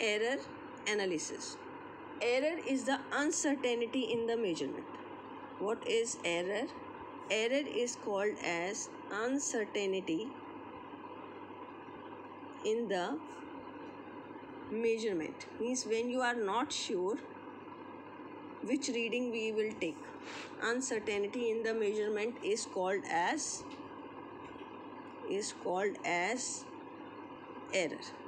error analysis. Error is the uncertainty in the measurement. What is error? Error is called as uncertainty in the measurement. Means when you are not sure which reading we will take. Uncertainty in the measurement is called as is called as error.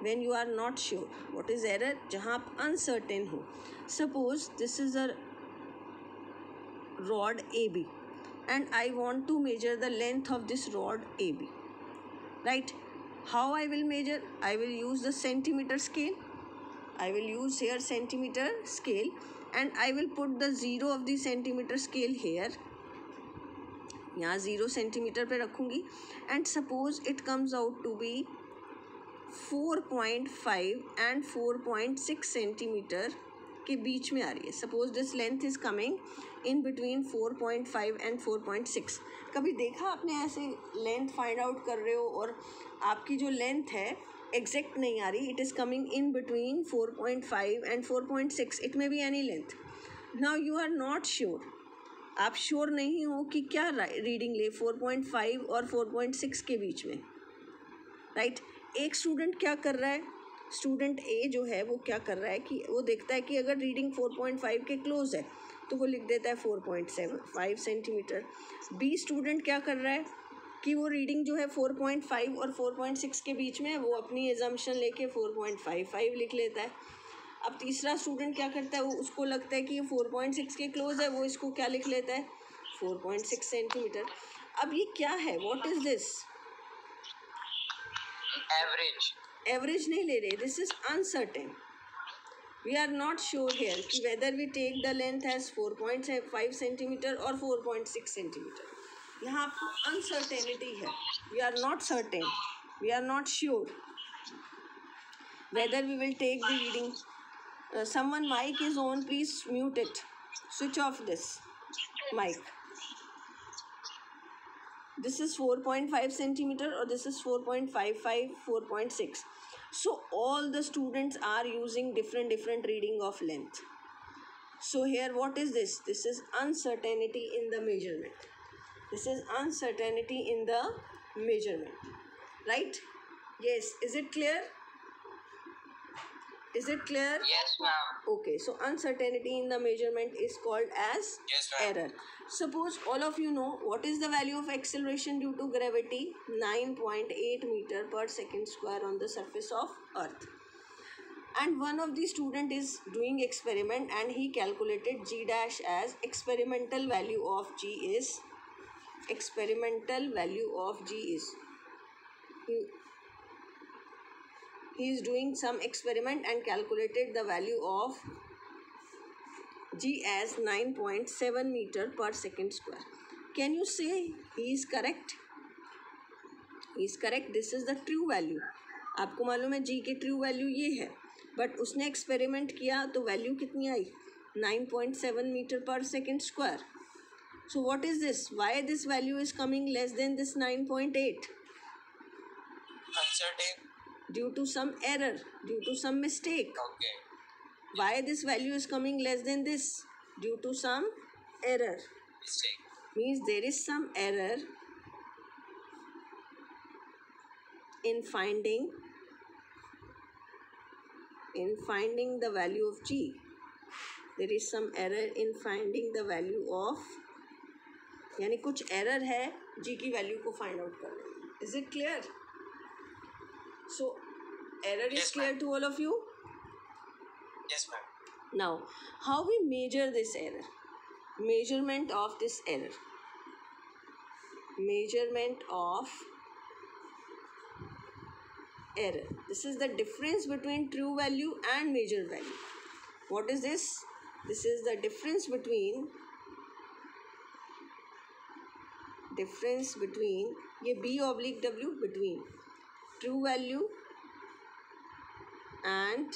When you are not sure what is error जहाँ आप uncertain हो suppose this is a rod AB and I want to measure the length of this rod AB right how I will measure I will use the centimeter scale I will use here centimeter scale and I will put the zero of the centimeter scale here यहाँ zero centimetre पे रखूँगी and suppose it comes out to be four point five and four point six centimetre के बीच में आ रही है। Suppose this length is coming in between four point five and four point six. कभी देखा आपने ऐसे लेंथ फाइंड आउट कर रहे हो और आपकी जो लेंथ है एग्जैक्ट नहीं आ रही it is coming in between four point five and four point six. It may be any length now you are not sure आप श्योर नहीं हो कि क्या रीडिंग ले फोर पॉइंट फाइव और फोर पॉइंट सिक्स के बीच में। Right right? एक स्टूडेंट क्या कर रहा है? स्टूडेंट ए जो है, वो क्या कर रहा है कि वो देखता है कि अगर रीडिंग फोर पॉइंट फाइव के क्लोज है तो वो लिख देता है four point seven five centimetre B student क्या कर रहा है कि वो रीडिंग जो है फोर पॉइंट फाइव और फोर पॉइंट सिक्स के बीच में है, वो अपनी एजम्पन लेके फोर पॉइंट फाइव फाइव लिख लेता है. अब तीसरा स्टूडेंट क्या करता है, वो उसको लगता है कि ये फोर पॉइंट सिक्स के क्लोज है, वो इसको क्या लिख लेता है? फोर पॉइंट सिक्स सेंटीमीटर अब ये क्या है? What is this average average नहीं ले रहे this is uncertain we are not sure here कि whether we take the length has four point five centimetre और फोर पॉइंट सिक्स सेंटीमीटर यहाँ आपको अनसर्टेनिटी है। We are not certain we are not sure we will take the reading. Uh, someone mic is on please mute it. Switch off this mic. This is 4.5 centimeter or this is 4.55 4.6 so all the students are using different different reading of length. So here what is this? This is uncertainty in the measurement. This is uncertainty in the measurement. Right? Yes. Is it clear is it clear? Yes ma'am. Okay so uncertainty in the measurement is called as yes error. Suppose all of you know what is the value of acceleration due to gravity? 9.8 meter per second square on the surface of earth. And one of the student is doing experiment and he calculated g dash as experimental value of g is experimental value of g is he is doing some experiment and calculated the value of g as nine point seven metre per second square can you say he is correct he is correct this is the true value आपको मालूम है G की true value ये है. But उसने experiment किया तो value कितनी आई? Nine point seven metre per second square so what is this why this value is coming less than this nine point eight due to some error due to some mistake okay why this value is coming less than this due to some error mistake means there is some error in finding in finding the value of g there is some error in finding the value of यानी कुछ error है G की value को find out करने is it clear error yes, is clear to all of you? Yes, ma'am. Now, how we measure this error? Measurement of this error. Measurement of error. This is the difference between true value and measured value. What is this? This is the difference between difference between ये b oblique w between true value and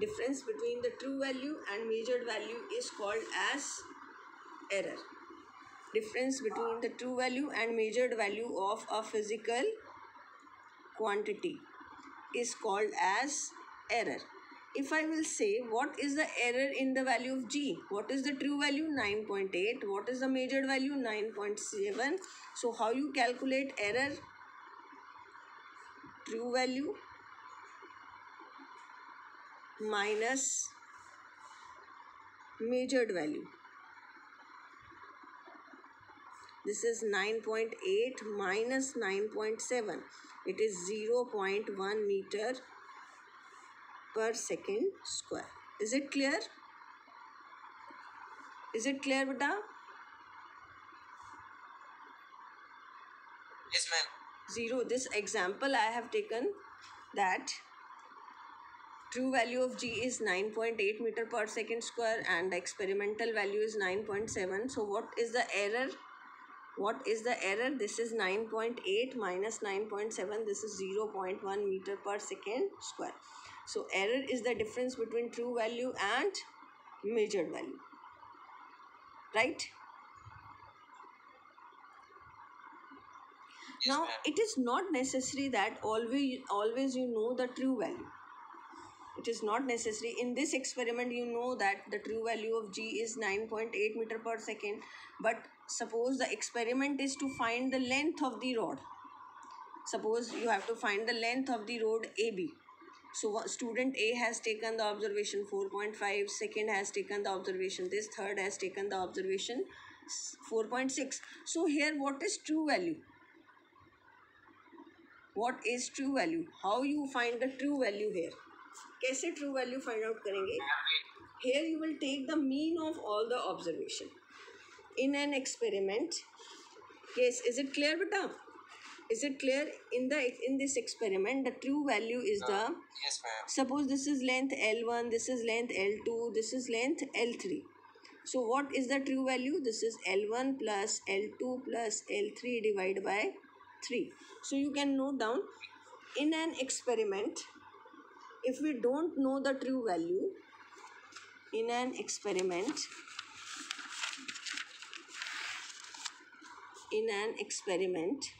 difference between the true value and measured value is called as error. Difference between the true value and measured value of a physical quantity is called as error if I will say what is the error in the value of g? What is the true value? 9.8 what is the measured value? 9.7 so how you calculate error? True value minus measured value. This is 9.8 minus 9.7 it is 0.1 meter per second square. Is it clear? Is it clear, beta? Yes, ma'am. Zero. This example I have taken that true value of g is 9.8 meter per second square and the experimental value is 9.7 so what is the error what is the error this is 9.8 minus 9.7 this is 0.1 meter per second square so error is the difference between true value and measured value. Right? Now it is not necessary that always always you know the true value. It is not necessary. In this experiment, you know that the true value of g is 9.8 meter per second. But suppose the experiment is to find the length of the rod. Suppose you have to find the length of the road AB so student A has taken the observation 4.5, second has taken the observation this, third has taken the observation 4.6. So here what is true value? What is true value? How you find the true value here? कैसे true value find out करेंगे? Here you will take the mean of all the observation. In an experiment, case is it clear beta? is it clear? In the in this experiment the true value is the Uh, yes, ma'am. suppose this is length l1 this is length l2 this is length l3 so what is the true value? This is l1 plus l2 plus l3 divided by 3 so you can note down in an experiment if we don't know the true value in an experiment in an experiment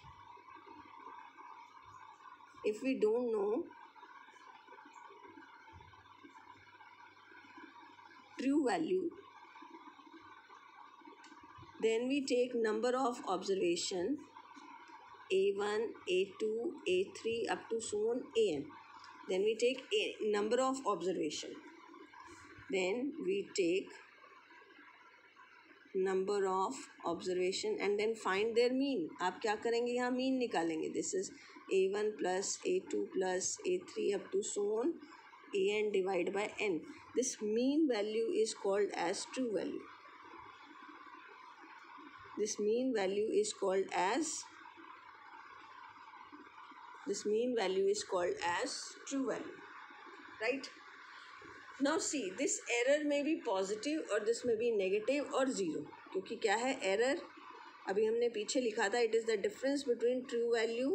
if we don't know true value then we take number of observation a1 a2 a3 up to so on an then we take a number of observation then we take number of observation and then find their mean आप क्या करेंगे यहाँ mean निकालेंगे this is a one plus a two plus a three up to so on a n divide by n this mean value is called as true value this mean value is called as this mean value is called as true value right now see this error में भी positive और this में भी negative और zero क्योंकि क्या है error अभी हमने पीछे लिखा था it is the difference between true value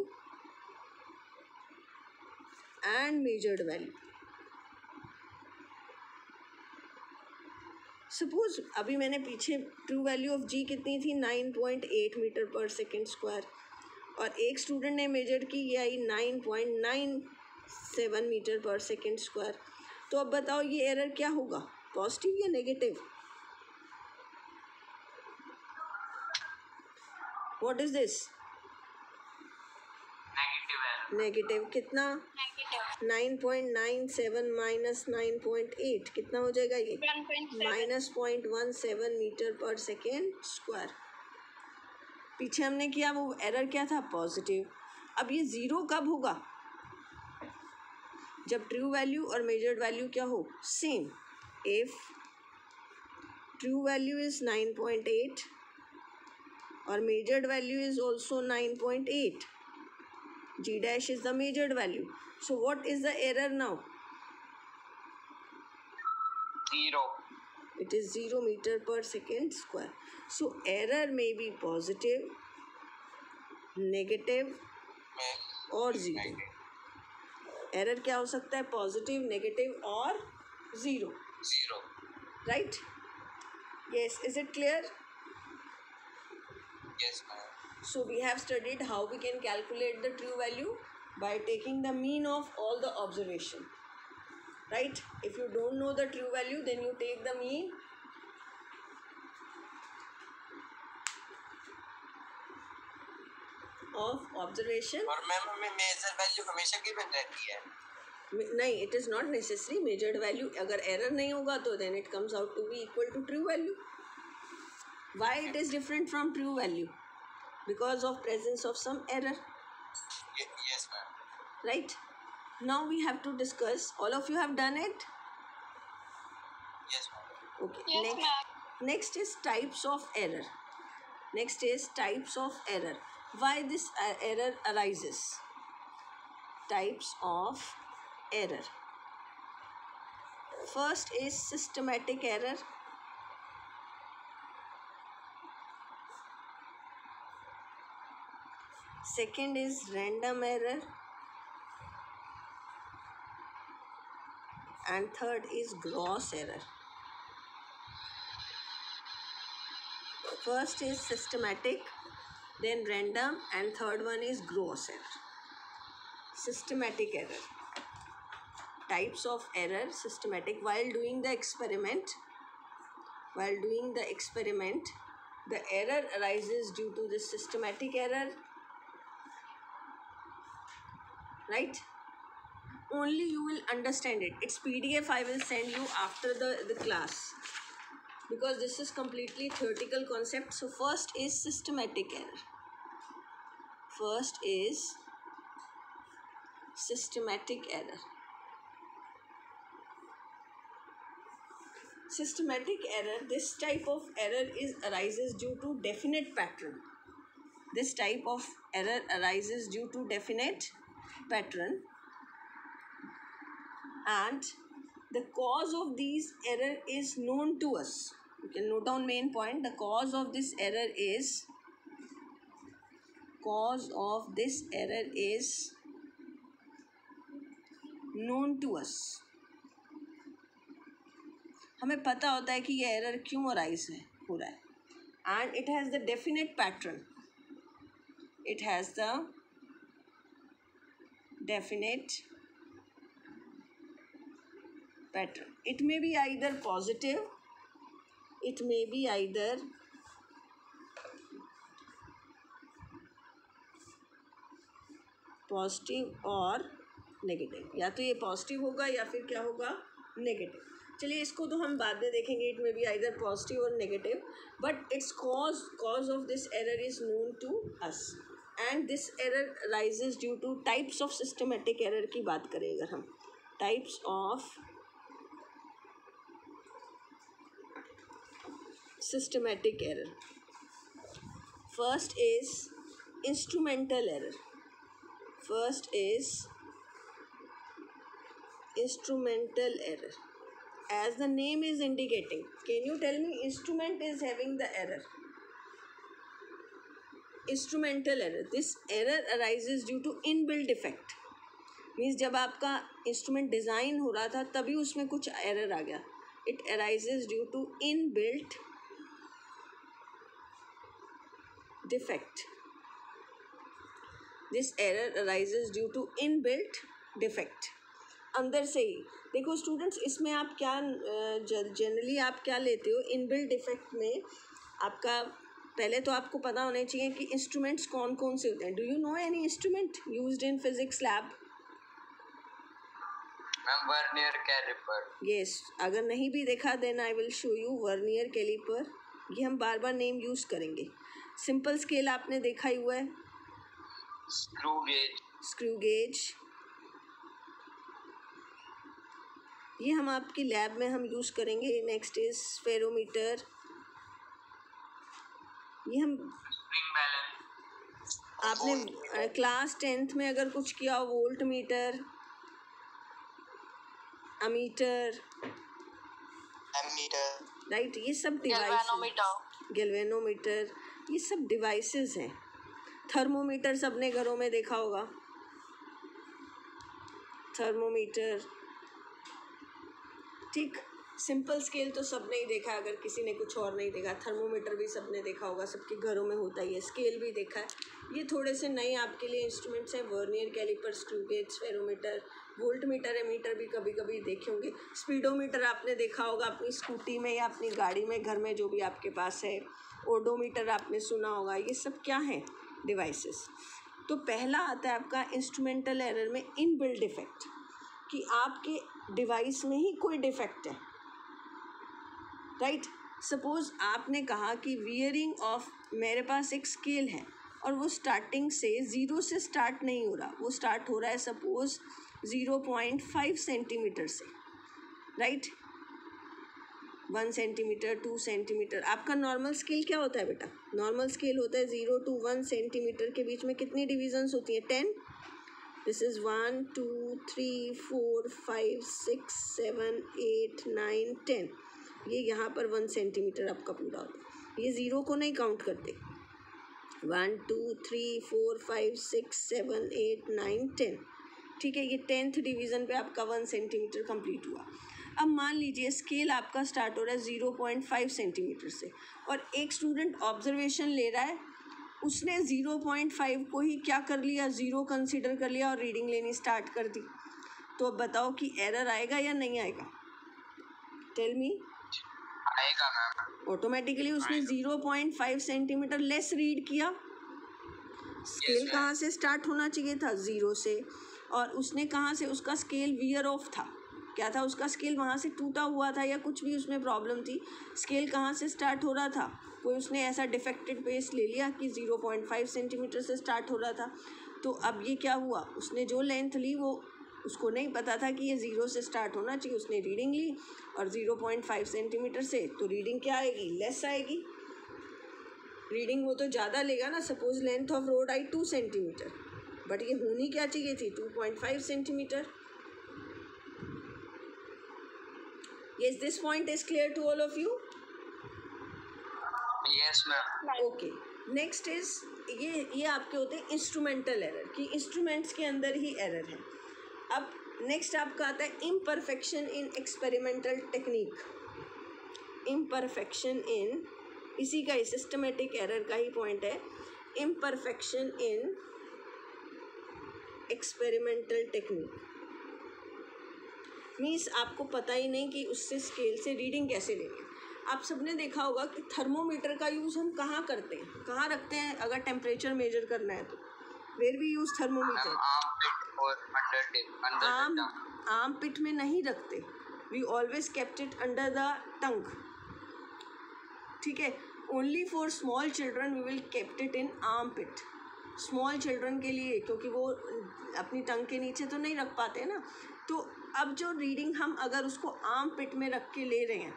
and measured value suppose अभी मैंने पीछे ट्रू वैल्यू ऑफ़ जी कितनी थी? Nine point eight metre per second square और एक स्टूडेंट ने मेजर की, ये आई nine point nine seven metre per second square तो अब बताओ, ये एरर क्या होगा? पॉजिटिव या negative what is this. Negative कितना? Nine point nine seven minus nine point eight कितना हो जाएगा ये? Minus point one seven metre per second square पीछे हमने किया वो एरर क्या था? पॉजिटिव अब ये ज़ीरो कब होगा? जब ट्रू वैल्यू और मेजर्ड वैल्यू क्या हो? Same if true value is nine point eight और measured value is value nine point 9.8 g dash is the measured value so what is the error now Zero. it is 0 meter per second square so error may be positive negative. और zero error क्या हो सकता है positive negative और zero Zero. Right yes is it clear Yes, ma'am. So we have studied how we can calculate the true value by taking the mean of all the observation. Right? If you don't know the true value, then you take the mean. of observation और ma'am हमें major value हमेशा given रहती है नहीं it is not necessary measured value अगर error नहीं होगा तो then it comes out to be equal to true value why it is different from true value because of presence of some error. Yes, ma'am. Right? Now we have to discuss. All of you have done it? Yes, ma'am. Okay. Yes, next, ma'am. next is types of error. Next is types of error. Why this uh, error arises? Types of error. First is systematic error second is random error. And third is gross error. First is systematic then random and third one is gross error. Systematic error. Types of error systematic. While doing the experiment while doing the experiment the error arises due to the systematic error right? Only you will understand it. It's pdf i will send you after the the class. Because this is completely theoretical concept. So first is systematic error. First is systematic error. Systematic error this type of error is arises due to definite pattern. This type of error arises due to definite pattern and the cause of these error is known to us you can note down main point the cause of this error is cause of this error is known to us हमें पता होता है कि ये error क्यों arise है हो रहा है and it has the definite pattern it has the definite pattern. It may be either positive, it may be either positive और नेगेटिव या तो ये पॉजिटिव होगा या फिर क्या होगा? नेगेटिव चलिए इसको तो हम बाद में देखेंगे it may be either positive और negative but its cause cause of this error is known to us and this error arises due to types of systematic error की बात करें अगर हम। Types of systematic error first is instrumental error first is instrumental error as the name is indicating can you tell me instrument is having the error instrumental error. This error arises due to inbuilt defect. Means जब आपका instrument design हो रहा था, तभी उसमें कुछ error आ गया। It arises due to inbuilt this this error due to to inbuilt defect. अंदर से ही। देखो स्टूडेंट्स इसमें आप क्या जनरली आप क्या लेते हो? इन इनबिल्ट डिफेक्ट में आपका पहले तो आपको पता होना चाहिए कि इंस्ट्रूमेंट्स कौन कौन से होते हैं। Do you know any instrument used in physics lab vernier calliper yes अगर नहीं भी देखा then I will show you vernier calliper ये हम बार बार नेम यूज़ करेंगे। सिंपल स्केल आपने देखा ही हुआ है। स्क्रू गेज स्क्रू गेज ये हम आपकी लैब में हम यूज़ करेंगे। नेक्स्ट इज़ फेरोमीटर ये हम आपने क्लास टेंथ में अगर कुछ किया volt meter ammeter ammeter right ये सब डिवाइस गैल्वेनोमीटर ये सब डिवाइसेस हैं। थर्मोमीटर सबने घरों में देखा होगा। थर्मोमीटर ठीक। सिंपल स्केल तो सबने ही देखा है, अगर किसी ने कुछ और नहीं देखा। थर्मोमीटर भी सबने देखा होगा, सबके घरों में होता ही है, स्केल भी देखा है। ये थोड़े से नए आपके लिए इंस्ट्रूमेंट्स हैं vernier calliper screw spherometer voltmeter ammeter भी कभी कभी देखे होंगे। स्पीडोमीटर आपने देखा होगा अपनी स्कूटी में या अपनी गाड़ी में, घर में जो भी आपके पास है। ओडोमीटर आपने सुना होगा, ये सब क्या है? डिवाइसेस तो पहला आता है आपका इंस्ट्रूमेंटल एरर में इनबिल्ड डिफेक्ट कि आपके डिवाइस में ही कोई डिफेक्ट है। राइट सपोज़ आपने कहा कि वियरिंग ऑफ़ मेरे पास एक स्केल है और वो स्टार्टिंग से ज़ीरो से स्टार्ट नहीं हो रहा। वो स्टार्ट हो रहा है suppose zero point five centimetre से। Right one centimetre two centimetre आपका नॉर्मल स्केल क्या होता है बेटा? नॉर्मल स्केल होता है ज़ीरो टू वन सेंटीमीटर के बीच में कितनी डिविजन्स होती हैं? Ten this is one two three four five six seven eight nine ten ये यहाँ पर वन सेंटीमीटर आपका पूरा होता है। ये ज़ीरो को नहीं काउंट करते। One two three four five six seven eight nine ten ठीक है, ये टेंथ डिवीज़न पे आपका वन सेंटीमीटर कंप्लीट हुआ। अब मान लीजिए स्केल आपका स्टार्ट हो रहा है ज़ीरो पॉइंट फाइव सेंटीमीटर से। और एक स्टूडेंट ऑब्जर्वेशन ले रहा है, उसने ज़ीरो पॉइंट फाइव को ही क्या कर लिया? ज़ीरो कंसिडर कर लिया और रीडिंग लेनी स्टार्ट कर दी। तो अब बताओ कि एरर आएगा या नहीं आएगा? टेल मी आएगा मैम ऑटोमेटिकली उसने zero point five centimetre less read किया। Scale ma'am. कहाँ से स्टार्ट होना चाहिए था? ज़ीरो से। और उसने कहाँ से उसका स्केल वियर ऑफ़ था? क्या था उसका स्केल वहाँ से टूटा हुआ था या कुछ भी उसमें प्रॉब्लम थी? स्केल कहाँ से स्टार्ट हो रहा था? कोई उसने ऐसा डिफेक्टेड पेस ले लिया कि ज़ीरो पॉइंट फाइव सेंटीमीटर से स्टार्ट हो रहा था? तो अब ये क्या हुआ? उसने जो लेंथ ली वो उसको नहीं पता था कि ये ज़ीरो से स्टार्ट होना चाहिए उसने रीडिंग ली और ज़ीरो पॉइंट फाइव सेंटीमीटर से तो रीडिंग क्या आएगी? लेस आएगी। रीडिंग वो तो ज़्यादा लेगा ना suppose length of rod I two centimetre but ये होनी क्या चाहिए थी? Two point five centimetre yes this point is clear to all of you? Yes ma'am okay next is ये ये आपके होते हैं इंस्ट्रूमेंटल एरर कि इंस्ट्रूमेंट्स के अंदर ही एरर है। अब नेक्स्ट आपका आता है imperfection in experimental technique imperfection in इसी का ही सिस्टमेटिक एरर का ही पॉइंट है. Imperfection in experimental technique means आपको पता ही नहीं कि उससे स्केल से रीडिंग कैसे लेंगे आप सबने देखा होगा कि थर्मोमीटर का यूज़ हम कहाँ करते हैं? कहाँ रखते हैं? अगर टेम्परेचर मेजर करना है तो। Where we use thermometer arm armpit में नहीं रखते। We always kept it under the tongue ठीक है? Only for small children we will kept it in armpit. Small children के लिए क्योंकि वो अपनी टंग के नीचे तो नहीं रख पाते ना? तो अब जो रीडिंग हम अगर उसको आर्म पिट में रख के ले रहे हैं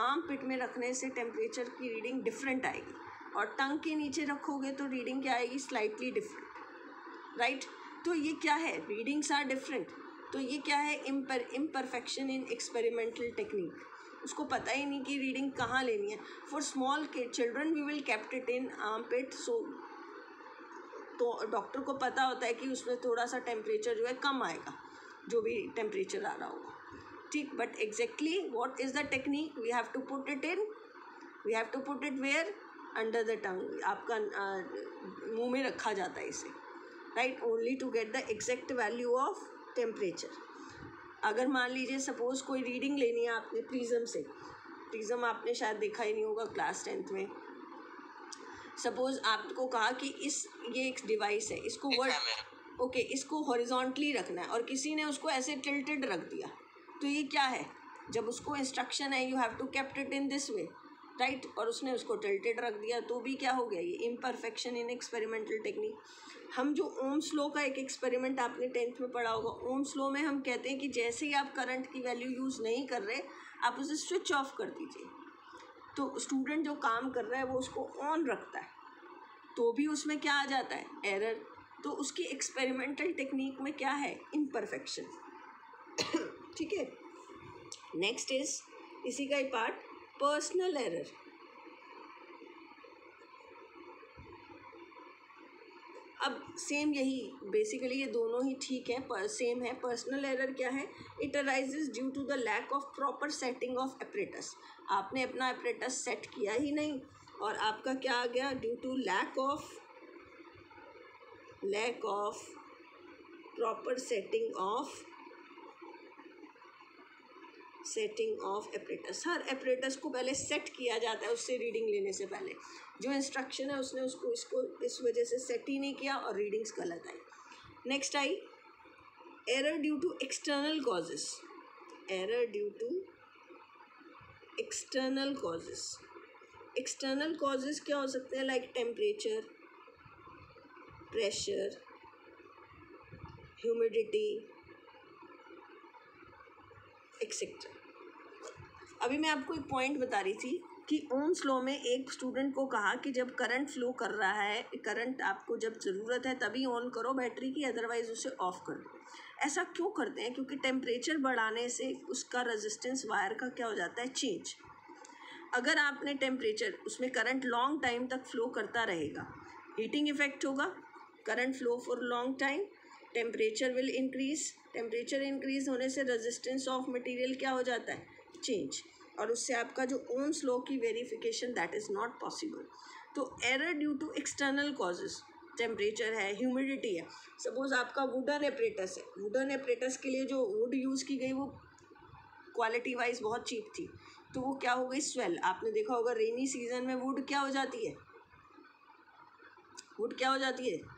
आर्म पिट में रखने से टेम्परेचर की रीडिंग डिफरेंट आएगी। और टंग के नीचे रखोगे तो रीडिंग क्या आएगी? स्लाइटली डिफरेंट राइट तो ये क्या है? रीडिंग्स आर डिफरेंट तो ये क्या है? Impure imperfection in experimental technique उसको पता ही नहीं कि रीडिंग कहाँ लेनी है। फॉर स्मॉल के children we will kept it in armpit so तो डॉक्टर को पता होता है कि उसमें थोड़ा सा टेम्परेचर जो है कम आएगा, जो भी टेम्परेचर आ रहा होगा। ठीक but exactly what is the technique we have to put it in we have to put it where under the tongue आपका मुँह में रखा जाता है इसे। Right only to get the exact value of temperature अगर मान लीजिए सपोज़ कोई रीडिंग लेनी है आपने प्रिज्म से। प्रिज्म आपने शायद देखा ही नहीं होगा क्लास टेंथ में। सपोज़ आपको कहा कि इस ये एक डिवाइस है इसको वर्ड ओके इसको हॉरिजॉन्टली रखना है और किसी ने उसको ऐसे टिल्टेड रख दिया। तो ये क्या है? जब उसको इंस्ट्रक्शन है you have to kept it in this way right और उसने उसको टिल्टेड रख दिया तो भी क्या हो गया ये? इम्परफेक्शन इन एक्सपेरिमेंटल टेक्निक हम जो ओम स्लो का एक एक्सपेरिमेंट आपने टेंथ में पढ़ा होगा ओम स्लो में हम कहते हैं कि जैसे ही आप करंट की वैल्यू यूज़ नहीं कर रहे, आप उसे स्विच ऑफ़ कर दीजिए। तो स्टूडेंट जो काम कर रहा है, वो उसको ऑन रखता है। तो भी उसमें क्या आ जाता है? एरर तो उसकी एक्सपेरिमेंटल टेक्निक में क्या है? इम्परफेक्शन ठीक है? नेक्स्ट इज़ इसी का ही पार्ट पर्सनल एरर अब सेम यही बेसिकली ये दोनों ही ठीक है, पर सेम है पर्सनल एरर क्या है? It arises due to the lack of proper setting of apparatus आपने अपना एपरेटस सेट किया ही नहीं, और आपका क्या आ गया? Due to lack of lack of proper setting of setting of apparatus her apparatus को पहले सेट किया जाता है, उससे रीडिंग लेने से पहले। जो इंस्ट्रक्शन है, उसने उसको, इसको इस वजह से सेट ही नहीं किया और रीडिंग्स गलत आई। Next I error due to external causes error due to external causes external causes क्या हो सकते हैं? Like temperature pressure humidity etcetera अभी मैं आपको एक पॉइंट बता रही थी कि ओम्स लॉ में एक स्टूडेंट को कहा कि जब करंट फ्लो कर रहा है करंट आपको जब ज़रूरत है तभी ऑन करो बैटरी की अदरवाइज़ उसे ऑफ़ कर दो। ऐसा क्यों करते हैं? क्योंकि टेम्परेचर बढ़ाने से उसका रेजिस्टेंस वायर का क्या हो जाता है? चेंज अगर आपने टेम्परेचर उसमें करंट लॉन्ग टाइम तक फ्लो करता रहेगा हीटिंग इफ़ेक्ट होगा current flow for long time temperature will increase temperature increase होने से रेजिस्टेंस ऑफ़ मटेरियल क्या हो जाता है? चेंज और उससे आपका जो ओन स्लो की verification that is not possible तो error due to external causes temperature है ह्यूमिडिटी है. सपोज़ आपका वुडन एपरेटस है. वुडन एपरेटस के लिए जो वुड यूज़ की गई, वो क्वालिटी वाइज बहुत चीप थी. तो वो क्या हो गई? स्वेल आपने देखा होगा रेनी सीज़न में वुड क्या हो जाती है? वुड क्या हो जाती है?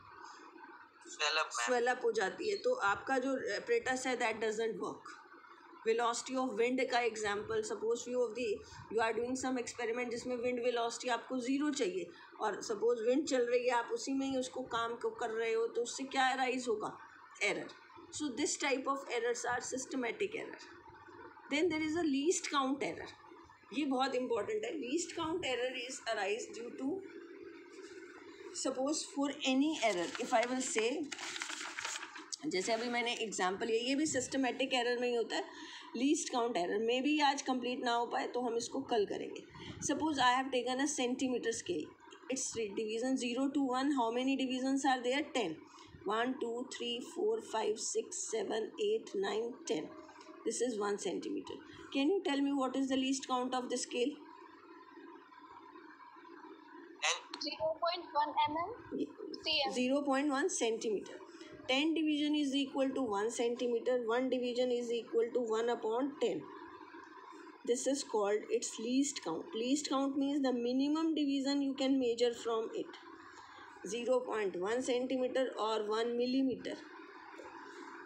स्वेलअप हो जाती है। तो आपका जो एपरेटस है that doesn't work velocity of wind का example suppose you of the you are doing some experiment जिसमें विंड वेलोसिटी आपको ज़ीरो चाहिए। और सपोज़ विंड चल रही है, आप उसी में ही उसको काम को कर रहे हो तो उससे क्या राइज होगा? Error so this type of errors are systematic error then there is a least count error ये बहुत इंपॉर्टेंट है। Least count error is arise due to suppose for any error if I will say जैसे अभी मैंने example लिया, ये भी systematic error में ही होता है लीस्ट काउंट एरर मे भी आज कंप्लीट ना हो पाए तो हम इसको कल करेंगे। Suppose I have taken a centimetre scale it's division zero to one how many divisions are there ten one two three four five six seven eight nine ten this is one centimetre can you tell me what is the least count of the scale zero point one centimetre ten division is equal to one centimetre one division is equal to one upon ten this is called it's least count least count means the minimum division you can measure from it zero point one centimetre और one millimetre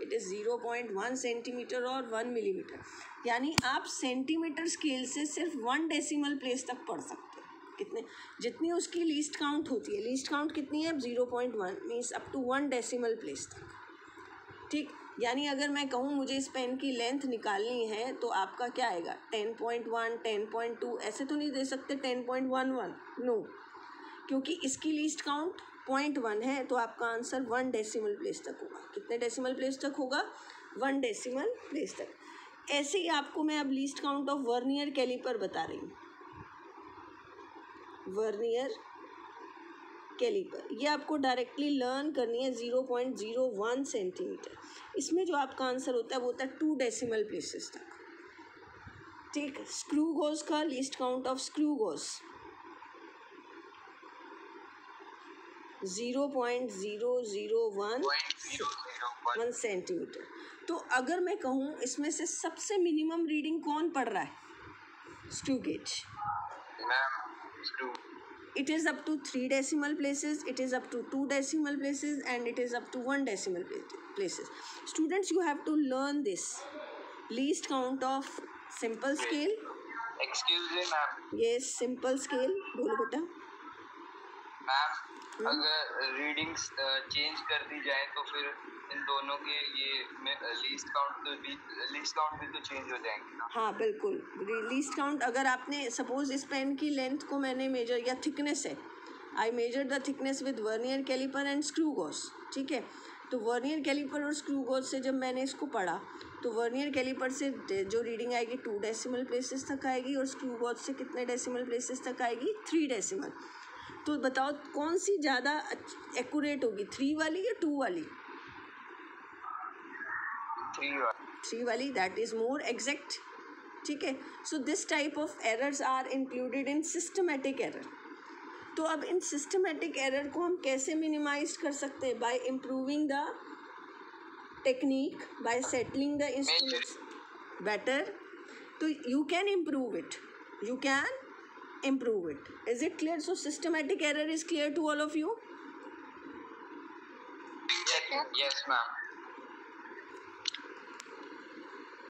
it is zero point one centimetre और one millimetre यानी आप centimetre scale से सिर्फ़ one decimal place तक पढ़ सकते कितने, जितनी उसकी लीस्ट काउंट होती है लीस्ट काउंट कितनी है? Zero point one means up to one decimal place तक। ठीक? यानी अगर मैं कहूँ मुझे इस पेन की लेंथ निकालनी है तो आपका क्या आएगा? Ten point one ten point two ऐसे तो नहीं दे सकते ten point one one no क्योंकि इसकी लीस्ट काउंट पॉइंट वन है तो आपका आंसर वन डेसिमल प्लेस तक होगा। कितने डेसिमल प्लेस तक होगा? वन डेसिमल प्लेस तक। ऐसे ही आपको मैं अब least count of vernier calliper बता रही हूँ। Vernier calliper. ये आपको डायरेक्टली लर्न करनी है zero point zero one centimetre इसमें जो आपका आंसर होता है, वो होता है टू डेसिमल प्लेसेस तक। ठीक स्क्रू गोज का least count of screw gauge zero point zero zero one one centimetre तो अगर मैं कहूँ, इसमें से सबसे मिनिमम रीडिंग कौन पढ़ रहा है? Screw gauge it is up to 3 decimal places it is up to 2 decimal places and it is up to 1 decimal places students you have to learn this least count of simple scale excuse me ma'am yes simple scale bolo beta ma'am अगर readings change कर दी जाए तो फिर इन दोनों के ये लीस्ट काउंट तो भी लीस्ट काउंट भी तो चेंज हो जाएँगे ना। हाँ बिल्कुल। लीस्ट काउंट अगर आपने सपोज़ इस पेन की लेंथ को मैंने मेजर या थिकनेस है। I measure the thickness with vernier calliper and screw gauge ठीक है? तो वर्नियर कैलिपर और स्क्रू गॉस से जब मैंने इसको पढ़ा तो वर्नियर कैलिपर से जो रीडिंग आएगी टू डेसिमल प्लेसेस तक आएगी और स्क्रू गॉस से कितने डेसिमल प्लेसेस तक आएगी? थ्री डेसिमल तो बताओ कौन सी ज़्यादा एक्यूरेट होगी? थ्री वाली या टू वाली? थ्री वाली। दैट इज़ मोर एग्जैक्ट ठीक है? So this type of errors are included in systematic error तो अब इन सिस्टमेटिक एरर को हम कैसे मिनिमाइज कर सकते हैं? By improving the technique by settling the instruments better तो you can improve it you can improve it. Is it clear? So systematic error is clear to all of you? Yes ma'am